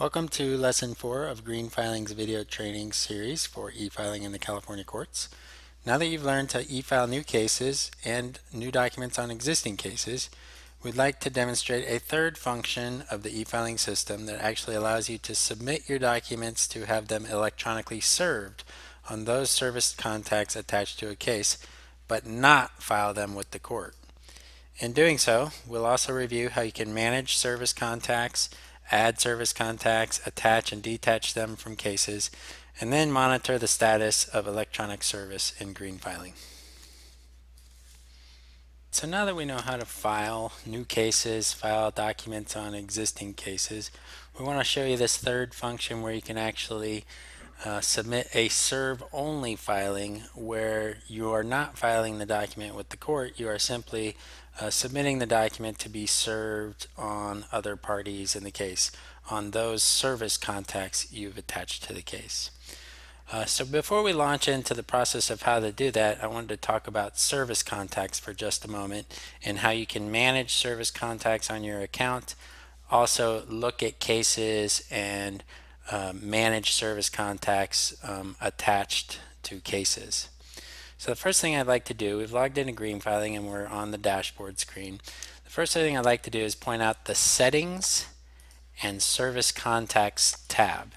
Welcome to Lesson 4 of Green Filing's video training series for e-filing in the California courts. Now that you've learned to e-file new cases and new documents on existing cases, we'd like to demonstrate a third function of the e-filing system that actually allows you to submit your documents to have them electronically served on those service contacts attached to a case, but not file them with the court. In doing so, we'll also review how you can manage service contacts, add service contacts, attach and detach them from cases, and then monitor the status of electronic service in green filing. So now that we know how to file new cases, file documents on existing cases, we want to show you this third function where you can actually uh, submit a serve only filing where you are not filing the document with the court, you are simply uh, submitting the document to be served on other parties in the case, on those service contacts you've attached to the case. Uh, so before we launch into the process of how to do that, I wanted to talk about service contacts for just a moment and how you can manage service contacts on your account. Also look at cases and uh, manage service contacts um, attached to cases. So the first thing I'd like to do, we've logged into green filing and we're on the dashboard screen. The first thing I'd like to do is point out the settings and service contacts tab.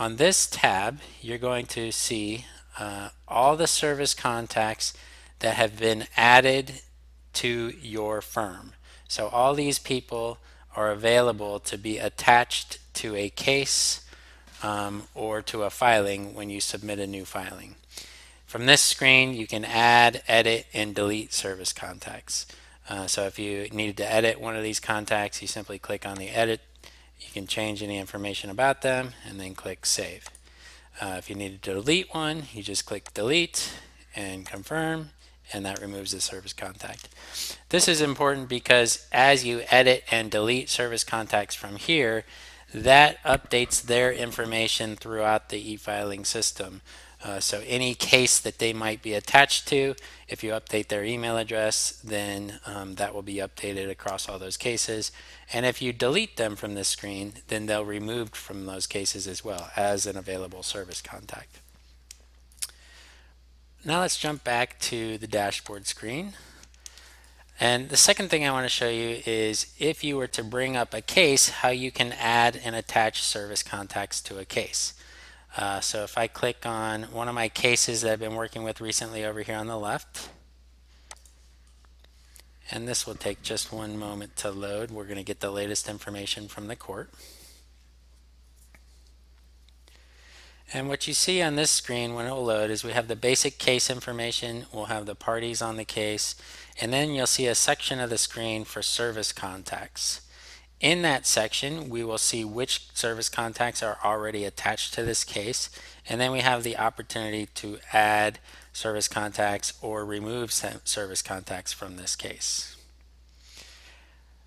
On this tab, you're going to see uh, all the service contacts that have been added to your firm. So all these people are available to be attached to a case um, or to a filing when you submit a new filing. From this screen, you can add, edit, and delete service contacts. Uh, so if you needed to edit one of these contacts, you simply click on the edit. You can change any information about them and then click save. Uh, if you needed to delete one, you just click delete and confirm and that removes the service contact. This is important because as you edit and delete service contacts from here, that updates their information throughout the e-filing system. Uh, so any case that they might be attached to, if you update their email address, then um, that will be updated across all those cases. And if you delete them from this screen, then they'll removed from those cases as well as an available service contact. Now let's jump back to the dashboard screen. And the second thing I want to show you is if you were to bring up a case, how you can add and attach service contacts to a case. Uh, so if I click on one of my cases that I've been working with recently over here on the left, and this will take just one moment to load. We're going to get the latest information from the court. And what you see on this screen when it will load is we have the basic case information, we'll have the parties on the case, and then you'll see a section of the screen for service contacts. In that section, we will see which service contacts are already attached to this case, and then we have the opportunity to add service contacts or remove service contacts from this case.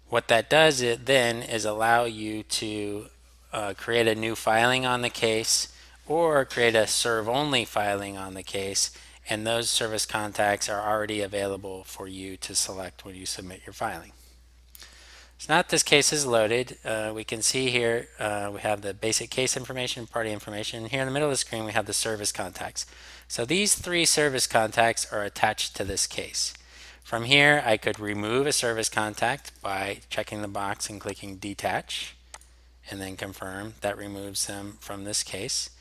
What that does it then is allow you to uh, create a new filing on the case or create a serve only filing on the case and those service contacts are already available for you to select when you submit your filing. So now that this case is loaded, uh, we can see here uh, we have the basic case information, party information. Here in the middle of the screen we have the service contacts. So these three service contacts are attached to this case. From here I could remove a service contact by checking the box and clicking detach and then confirm. That removes them from this case.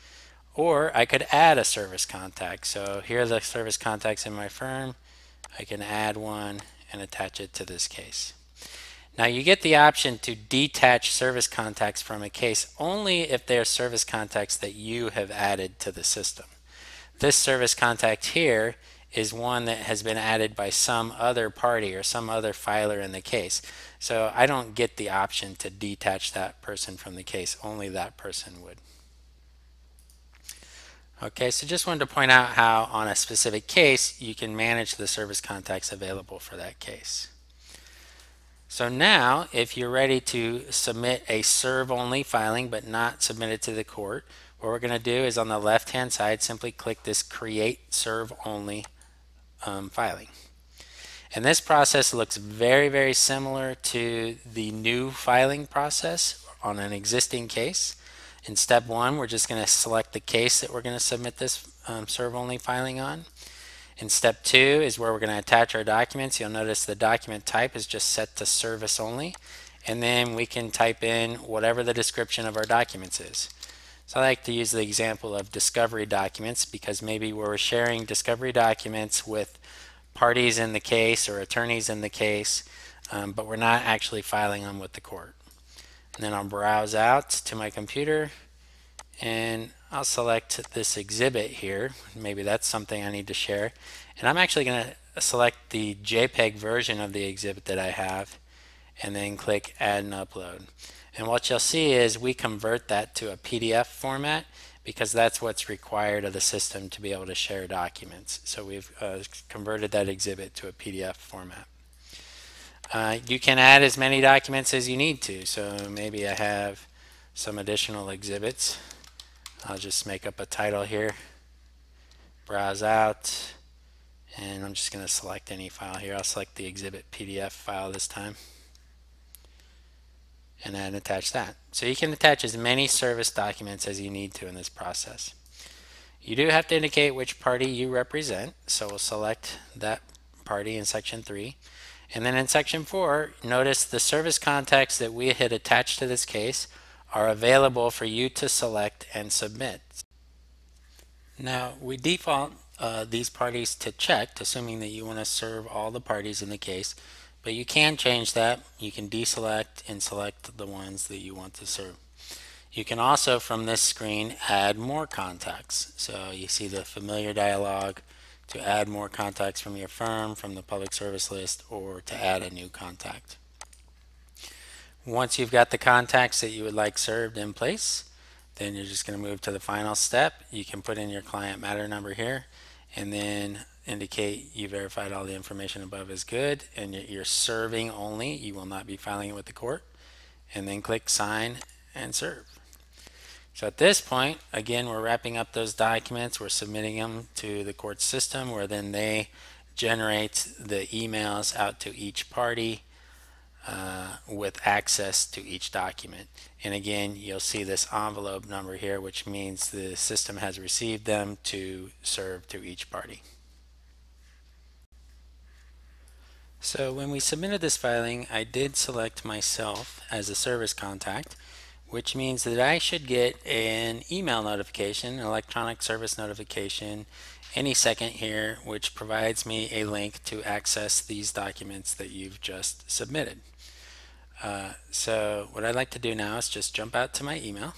Or I could add a service contact. So here are the service contacts in my firm. I can add one and attach it to this case. Now you get the option to detach service contacts from a case only if they are service contacts that you have added to the system. This service contact here is one that has been added by some other party or some other filer in the case. So I don't get the option to detach that person from the case, only that person would. Okay, so just wanted to point out how on a specific case you can manage the service contacts available for that case. So now, if you're ready to submit a serve-only filing but not submit it to the court, what we're going to do is on the left-hand side, simply click this Create Serve-Only um, filing. And this process looks very, very similar to the new filing process, on an existing case. In step one, we're just going to select the case that we're going to submit this um, serve only filing on. In step two is where we're going to attach our documents. You'll notice the document type is just set to service only. And then we can type in whatever the description of our documents is. So I like to use the example of discovery documents because maybe we're sharing discovery documents with parties in the case or attorneys in the case, um, but we're not actually filing them with the court. And then I'll browse out to my computer and I'll select this exhibit here. Maybe that's something I need to share. And I'm actually going to select the JPEG version of the exhibit that I have and then click add and upload. And what you'll see is we convert that to a PDF format because that's what's required of the system to be able to share documents. So we've uh, converted that exhibit to a PDF format. Uh, you can add as many documents as you need to. So maybe I have some additional exhibits. I'll just make up a title here, browse out, and I'm just going to select any file here. I'll select the exhibit PDF file this time and then attach that. So you can attach as many service documents as you need to in this process. You do have to indicate which party you represent, so we'll select that party in section 3. And then in section 4, notice the service contacts that we had attached to this case are available for you to select and submit. Now, we default uh, these parties to checked, assuming that you want to serve all the parties in the case. But you can change that. You can deselect and select the ones that you want to serve. You can also, from this screen, add more contacts. So you see the familiar dialog to add more contacts from your firm, from the public service list, or to add a new contact. Once you've got the contacts that you would like served in place, then you're just going to move to the final step. You can put in your client matter number here, and then indicate you verified all the information above is good and you're serving only. You will not be filing it with the court. And then click sign and serve. So at this point again we're wrapping up those documents. We're submitting them to the court system where then they generate the emails out to each party uh, with access to each document and again you'll see this envelope number here which means the system has received them to serve to each party So when we submitted this filing, I did select myself as a service contact, which means that I should get an email notification, an electronic service notification, any second here, which provides me a link to access these documents that you've just submitted. Uh, so what I'd like to do now is just jump out to my email.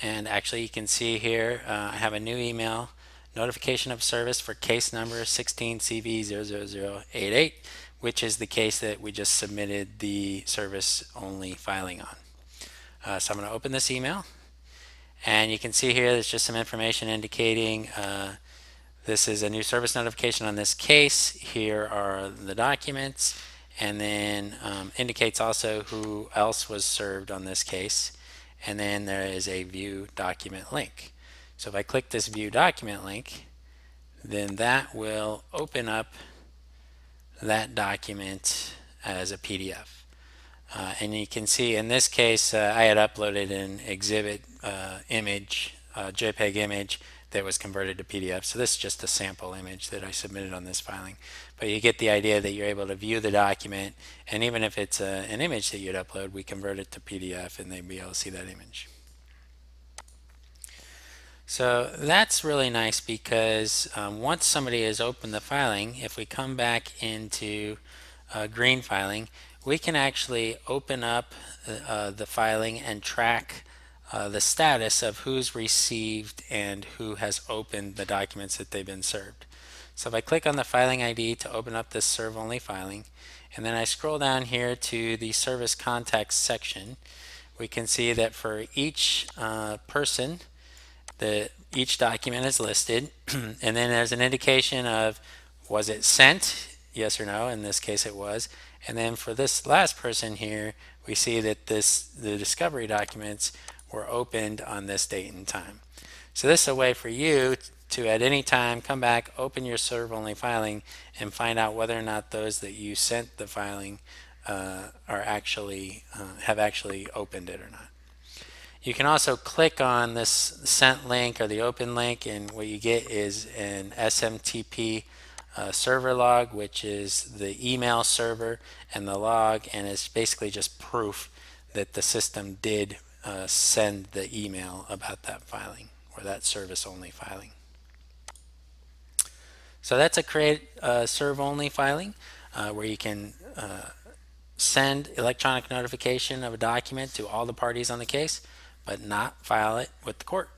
And actually you can see here, uh, I have a new email notification of service for case number 16CV00088, which is the case that we just submitted the service only filing on. Uh, so I'm going to open this email and you can see here there's just some information indicating uh, this is a new service notification on this case. Here are the documents and then um, indicates also who else was served on this case and then there is a view document link. So if I click this view document link, then that will open up that document as a PDF. Uh, and you can see in this case, uh, I had uploaded an exhibit uh, image, uh, JPEG image that was converted to PDF. So this is just a sample image that I submitted on this filing. But you get the idea that you're able to view the document, and even if it's a, uh, an image that you'd upload, we convert it to PDF and they'd be able to see that image. So that's really nice because um, once somebody has opened the filing, if we come back into uh, green filing, we can actually open up uh, the filing and track uh, the status of who's received and who has opened the documents that they've been served. So if I click on the filing ID to open up this serve only filing, and then I scroll down here to the service contacts section, we can see that for each uh, person the each document is listed. And then there's an indication of was it sent? Yes or no in this case it was. And then for this last person here we see that this the discovery documents were opened on this date and time so this is a way for you to at any time come back open your serve only filing and find out whether or not those that you sent the filing uh, are actually uh, have actually opened it or not. You can also click on this sent link or the open link and what you get is an SMTP uh, server log which is the email server and the log and it's basically just proof that the system did uh, send the email about that filing or that service only filing. So that's a create uh, serve only filing uh, where you can uh, send electronic notification of a document to all the parties on the case but not file it with the court.